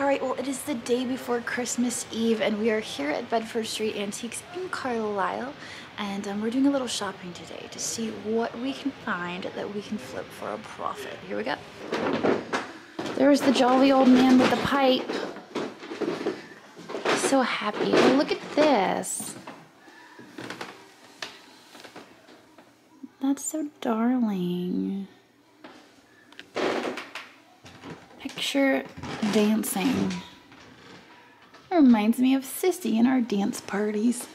All right, well, it is the day before Christmas Eve, and we are here at Bedford Street Antiques in Carlisle, and um, we're doing a little shopping today to see what we can find that we can flip for a profit. Here we go. There's the jolly old man with the pipe. So happy. Oh, look at this. That's so darling. Picture dancing. It reminds me of Sissy and our dance parties.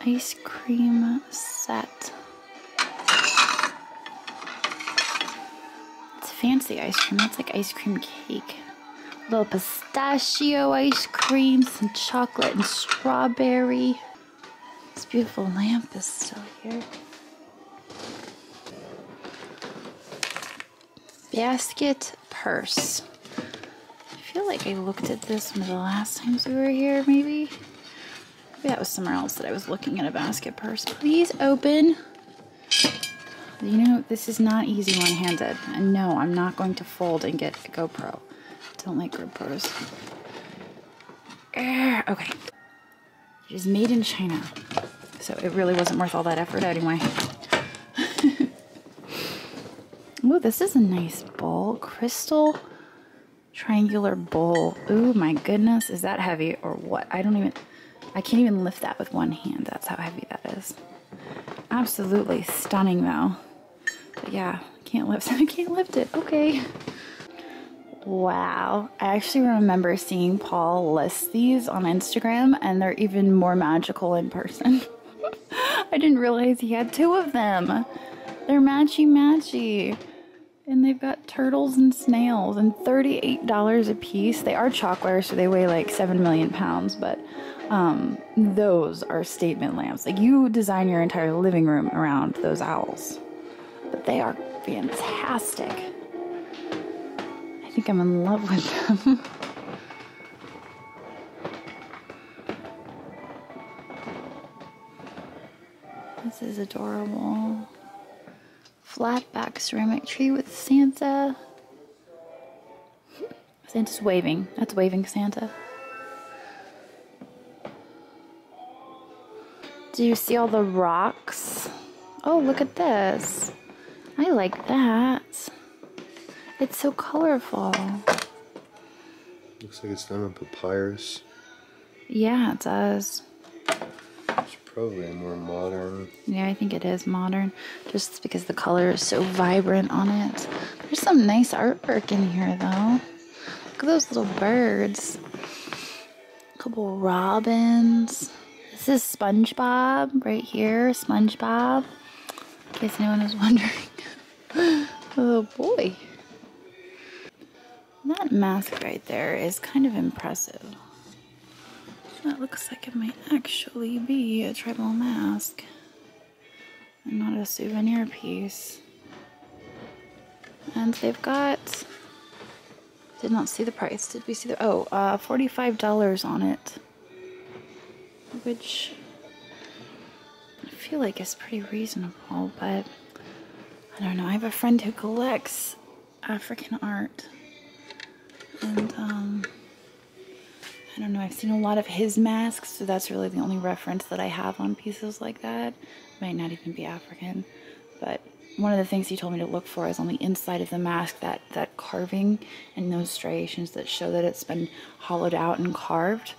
Ice cream set. It's fancy ice cream. It's like ice cream cake. Little pistachio ice cream, some chocolate and strawberry. This beautiful lamp is still here. Basket purse. I feel like I looked at this one of the last times we were here, maybe. Maybe that was somewhere else that I was looking at a basket purse. Please open. You know, this is not easy one-handed. And no, I'm not going to fold and get a GoPro. Don't like GoPros. Okay. It is made in China. So it really wasn't worth all that effort anyway. Ooh, this is a nice bowl. Crystal triangular bowl. Ooh, my goodness. Is that heavy or what? I don't even, I can't even lift that with one hand. That's how heavy that is. Absolutely stunning though. But yeah, can't lift, I can't lift it. Okay. Wow. I actually remember seeing Paul list these on Instagram and they're even more magical in person. I didn't realize he had two of them. They're matchy matchy. And they've got turtles and snails and $38 a piece. They are chalkware, so they weigh like 7 million pounds, but um, those are statement lamps. Like you design your entire living room around those owls. But they are fantastic. I think I'm in love with them. this is adorable flat back ceramic tree with Santa. Santa's waving. That's waving Santa. Do you see all the rocks? Oh, look at this. I like that. It's so colorful. Looks like it's done on papyrus. Yeah, it does probably more modern. Yeah, I think it is modern, just because the color is so vibrant on it. There's some nice artwork in here, though. Look at those little birds. A couple robins. This is SpongeBob right here. SpongeBob. In case anyone was wondering. oh boy. That mask right there is kind of impressive. That looks like it might actually be a tribal mask and not a souvenir piece. And they've got, did not see the price. Did we see the, oh, uh, $45 on it. Which I feel like is pretty reasonable, but I don't know. I have a friend who collects African art. And, um, I don't know, I've seen a lot of his masks, so that's really the only reference that I have on pieces like that. Might not even be African, but one of the things he told me to look for is on the inside of the mask that, that carving and those striations that show that it's been hollowed out and carved.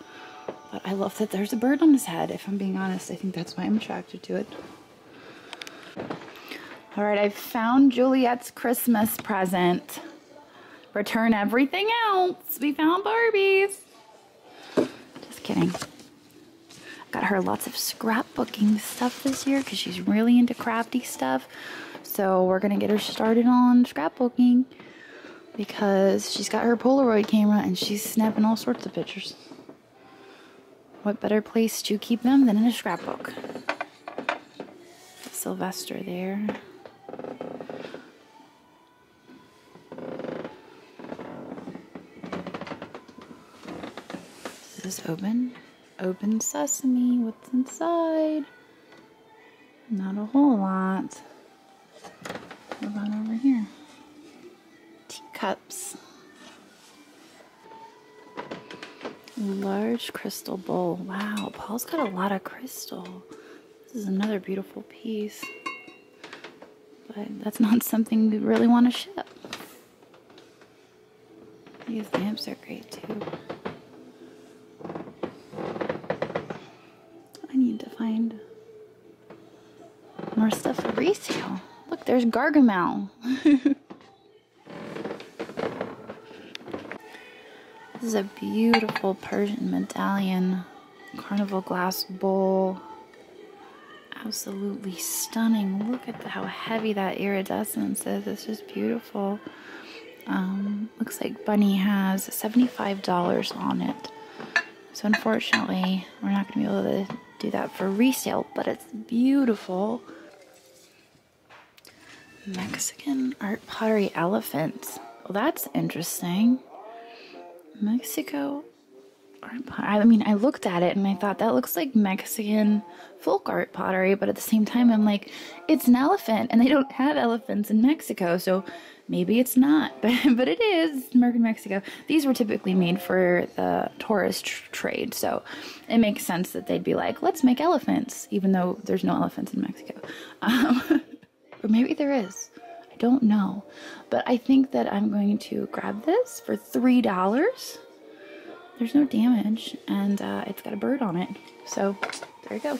But I love that there's a bird on his head, if I'm being honest. I think that's why I'm attracted to it. All right, i've found Juliet's Christmas present. Return everything else. We found Barbies kidding. Got her lots of scrapbooking stuff this year because she's really into crafty stuff. So we're going to get her started on scrapbooking because she's got her Polaroid camera and she's snapping all sorts of pictures. What better place to keep them than in a scrapbook? Sylvester there. Open. Open sesame, what's inside? Not a whole lot. Hold on cups. Large crystal bowl. Wow, Paul's got a lot of crystal. This is another beautiful piece. But that's not something we really want to ship. These lamps are great too. I need to find more Look, there's Gargamel. this is a beautiful Persian medallion. Carnival glass bowl. Absolutely stunning. Look at how heavy that iridescence is. It's just beautiful. Um, looks like Bunny has $75 on it. So unfortunately, we're not going to be able to do that for resale, but it's beautiful. Mexican art pottery elephants. Well, that's interesting. Mexico art pottery. I mean, I looked at it and I thought that looks like Mexican folk art pottery, but at the same time, I'm like, it's an elephant, and they don't have elephants in Mexico, so maybe it's not, but, but it is American Mexico. These were typically made for the tourist tr trade, so it makes sense that they'd be like, let's make elephants, even though there's no elephants in Mexico. Um, or maybe there is. I don't know. But I think that I'm going to grab this for $3. There's no damage, and uh, it's got a bird on it. So there you go.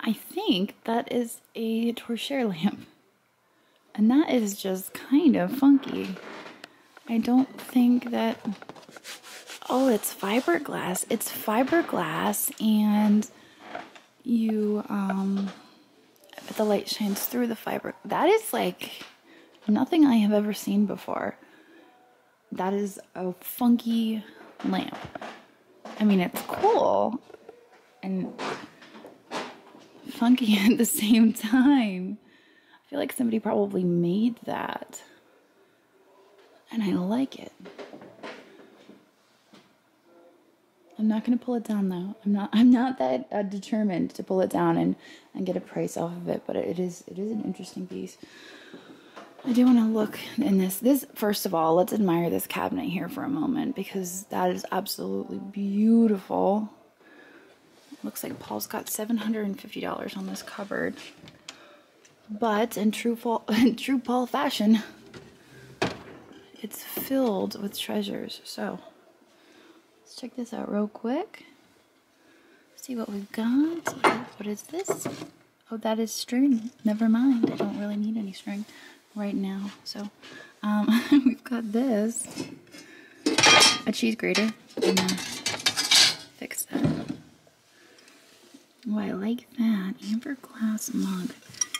I think that is a torchère lamp. And that is just kind of funky. I don't think that... Oh, it's fiberglass. It's fiberglass and you, um, the light shines through the fiber. That is like nothing I have ever seen before. That is a funky lamp. I mean, it's cool and funky at the same time. I feel like somebody probably made that. And I like it. I'm not going to pull it down though. I'm not I'm not that uh, determined to pull it down and and get a price off of it, but it is it is an interesting piece. I do want to look in this. This first of all, let's admire this cabinet here for a moment because that is absolutely beautiful. Looks like Paul's got $750 on this cupboard. But in true, Paul, in true Paul fashion, it's filled with treasures. So check this out real quick. See what we've got. What is this? Oh, that is string. Never mind. I don't really need any string right now. So um, we've got this. A cheese grater. I'm gonna fix that. Oh, I like that. Amber glass mug.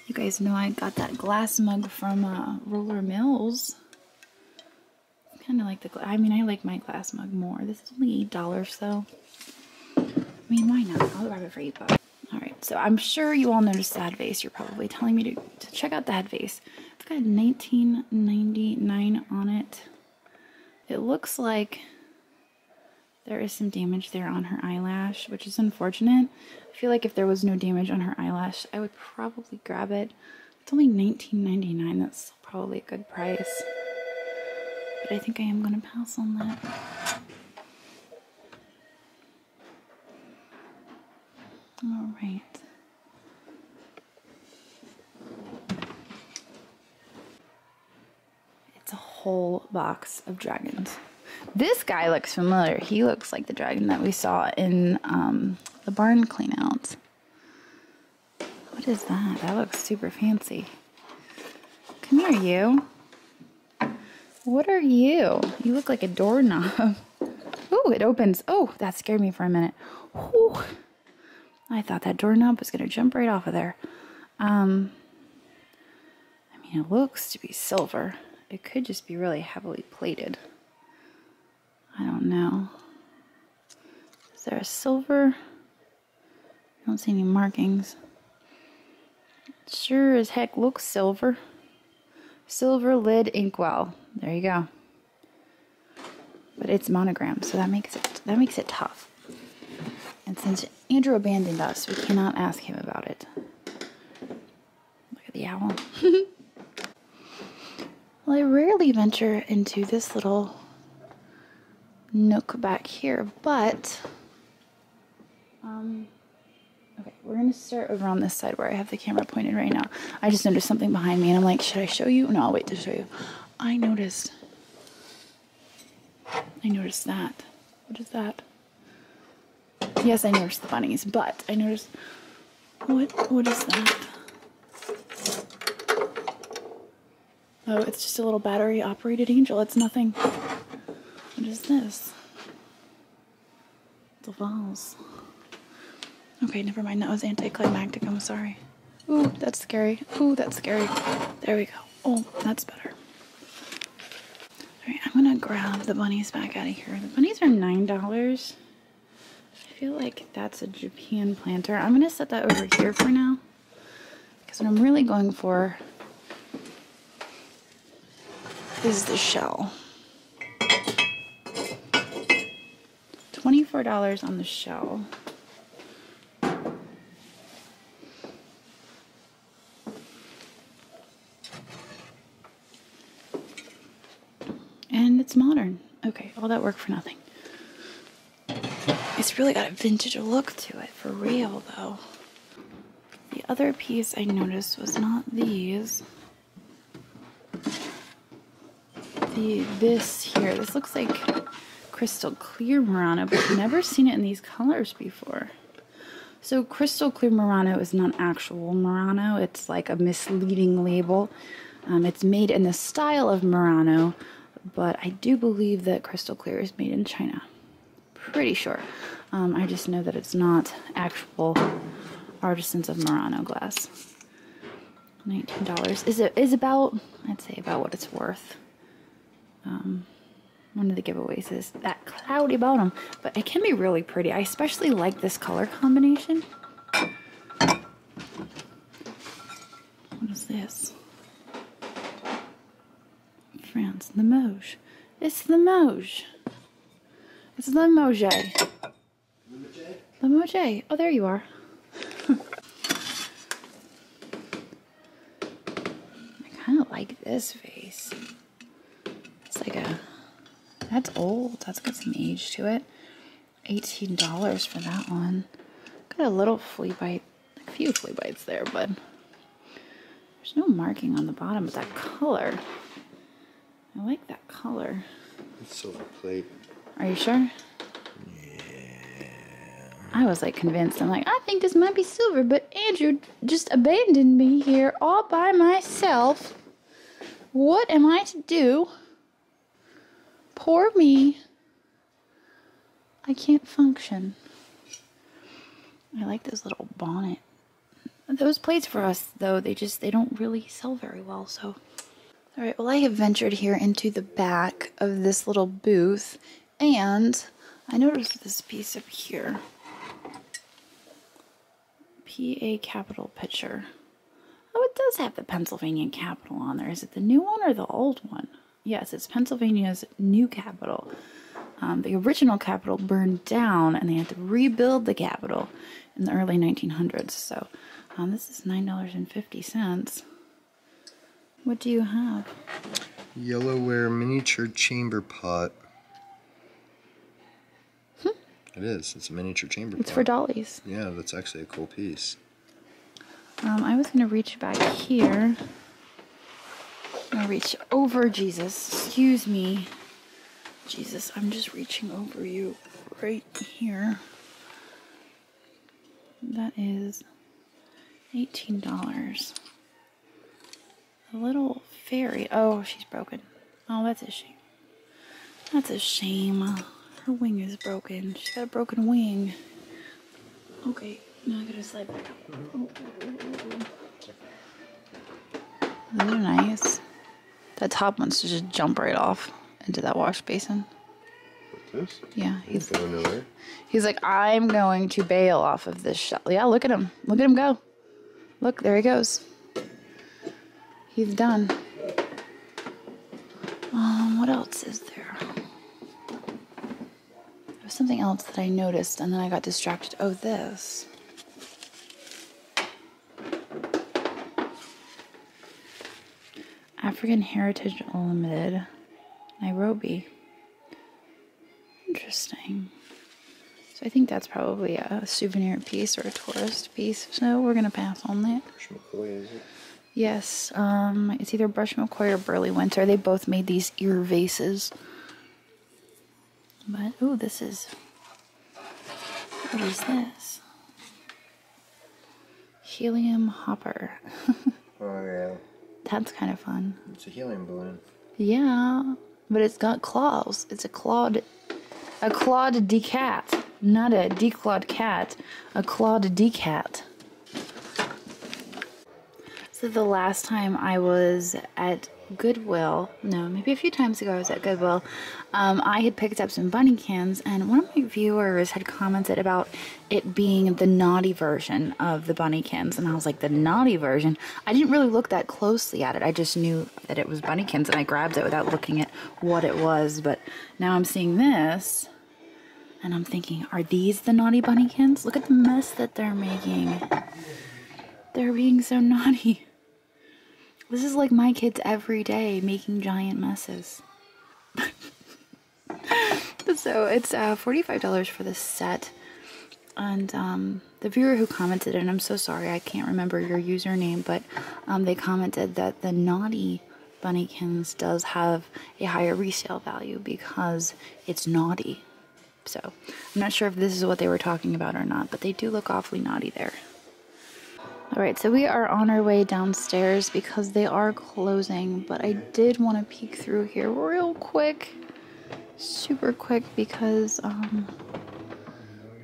You guys know I got that glass mug from uh, Roller Mills. Kind of like the, I mean, I like my glass mug more. This is only $8 so I mean, why not? I'll grab it for 8 bucks. Alright, so I'm sure you all noticed the head vase. You're probably telling me to, to check out the head vase. It's got 1999 on it. It looks like there is some damage there on her eyelash, which is unfortunate. I feel like if there was no damage on her eyelash, I would probably grab it. It's only $19.99. That's probably a good price. But I think I am going to pass on that. All right. It's a whole box of dragons. This guy looks familiar. He looks like the dragon that we saw in um, the barn cleanouts. What is that? That looks super fancy. Come here, you. What are you? You look like a doorknob. Oh, it opens. Oh, that scared me for a minute. Whew. I thought that doorknob was going to jump right off of there. Um, I mean, it looks to be silver. It could just be really heavily plated. I don't know. Is there a silver? I don't see any markings. It sure as heck looks silver. Silver lid inkwell. There you go. But it's monogram, so that makes it that makes it tough. And since Andrew abandoned us, we cannot ask him about it. Look at the owl. Well, I rarely venture into this little nook back here, but um, we're gonna start over on this side where I have the camera pointed right now. I just noticed something behind me, and I'm like, should I show you? No, I'll wait to show you. I noticed. I noticed that. What is that? Yes, I noticed the bunnies, but I noticed what what is that? Oh, it's just a little battery operated angel. It's nothing. What is this? The vase. Okay, never mind. That was anticlimactic. I'm sorry. Ooh, that's scary. Ooh, that's scary. There we go. Oh, that's better. Alright, I'm gonna grab the bunnies back out of here. The bunnies are $9. I feel like that's a Japan planter. I'm gonna set that over here for now. Because what I'm really going for is the shell. $24 on the shell. And it's modern. Okay, all that work for nothing. It's really got a vintage look to it, for real though. The other piece I noticed was not these. The this here. This looks like crystal clear Murano, but I've never seen it in these colors before. So crystal clear Murano is not actual Murano. It's like a misleading label. Um, it's made in the style of Murano, but I do believe that crystal clear is made in China. Pretty sure. Um, I just know that it's not actual artisans of Murano glass. $19 is it is about I'd say about what it's worth. Um, one of the giveaways is that cloudy bottom, but it can be really pretty. I especially like this color combination. What is this? France, the Moge. It's the Moge. It's the Moje. The Moje. Oh, there you are. I kind of like this vase. It's like a, that's old. That's got some age to it. $18 for that one. Got a little flea bite, a few flea bites there, but there's no marking on the bottom of that color. I like that color. It's silver plate. Are you sure? Yeah. I was like convinced. I'm like, I think this might be silver, but Andrew just abandoned me here all by myself. What am I to do? Poor me. I can't function. I like this little bonnet. Those plates for us, though, they just they don't really sell very well. So, all right. Well, I have ventured here into the back of this little booth, and I noticed this piece up here. PA Capitol picture. Oh, it does have the Pennsylvania Capitol on there. Is it the new one or the old one? Yes, it's Pennsylvania's new capitol. Um, the original capitol burned down and they had to rebuild the capitol in the early 1900s. So um, this is $9.50. What do you have? Yellowware miniature chamber pot. It is. It's a miniature chamber pot. It's pot. for dollies. Yeah, that's actually a cool piece. Um, I was going to reach back here. I'm going to reach over Jesus. Excuse me. Jesus, I'm just reaching over you right here. That is $18. A little fairy. Oh, she's broken. Oh, that's a shame. That's a shame. Her wing is broken. She's got a broken wing. Okay, now I gotta slide back up. Oh, oh, oh, oh. Those are nice. That top wants to just jump right off into that wash basin. This? Yeah, he's Going nowhere. he's like, I'm going to bail off of this shell. Yeah, look at him. Look at him go. Look, there he goes. He's done. Um, what else is there? There was something else that I noticed and then I got distracted. Oh, this. African Heritage Limited, Nairobi. Interesting. So I think that's probably a souvenir piece or a tourist piece. So we're gonna pass on that. Brush McCoy, is it? Yes, um, it's either Brush McCoy or Burley Winter. They both made these ear vases. But oh, this is what is this? Helium hopper. Oh yeah. That's kind of fun. It's a helium balloon. Yeah, but it's got claws. It's a clawed, a clawed decat, not a declawed cat, a clawed decat. So the last time I was at Goodwill, no, maybe a few times ago I was at Goodwill, um, I had picked up some bunnykins, and one of my viewers had commented about it being the naughty version of the bunnykins, and I was like, the naughty version? I didn't really look that closely at it. I just knew that it was bunnykins, and I grabbed it without looking at what it was. But now I'm seeing this, and I'm thinking, are these the naughty bunnykins? Look at the mess that they're making. They're being so naughty. This is like my kids every day making giant messes. so it's uh, $45 for this set. And um, the viewer who commented, and I'm so sorry, I can't remember your username, but um, they commented that the naughty bunnykins does have a higher resale value because it's naughty. So I'm not sure if this is what they were talking about or not, but they do look awfully naughty there. All right, so we are on our way downstairs because they are closing, but I did want to peek through here real quick, super quick, because um,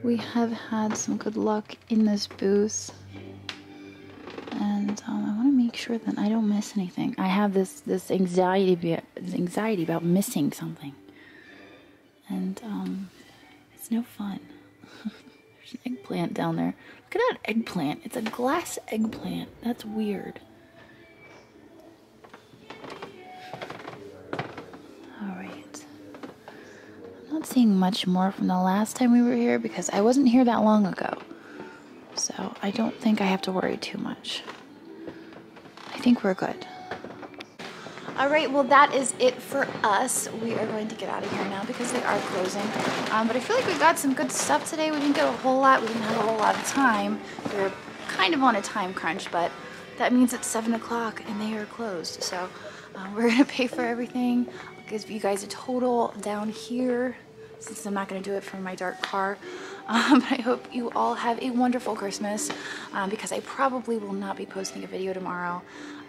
we have had some good luck in this booth. And um, I want to make sure that I don't miss anything. I have this this anxiety this anxiety about missing something, and um, it's no fun. There's an eggplant down there. Look at that eggplant. It's a glass eggplant. That's weird. Alright. I'm not seeing much more from the last time we were here because I wasn't here that long ago. So I don't think I have to worry too much. I think we're good. All right, well, that is it for us. We are going to get out of here now because they are closing. Um, but I feel like we got some good stuff today. We didn't get a whole lot. We didn't have a whole lot of time. We are kind of on a time crunch, but that means it's 7 o'clock and they are closed. So uh, we're going to pay for everything. I'll give you guys a total down here since I'm not going to do it from my dark car. Um, I hope you all have a wonderful Christmas um, because I probably will not be posting a video tomorrow.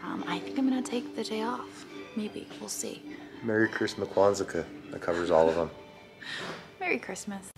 Um, I think I'm going to take the day off. Maybe. We'll see. Merry Christmas Kwanzaa. That covers all of them. Merry Christmas.